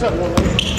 What's up.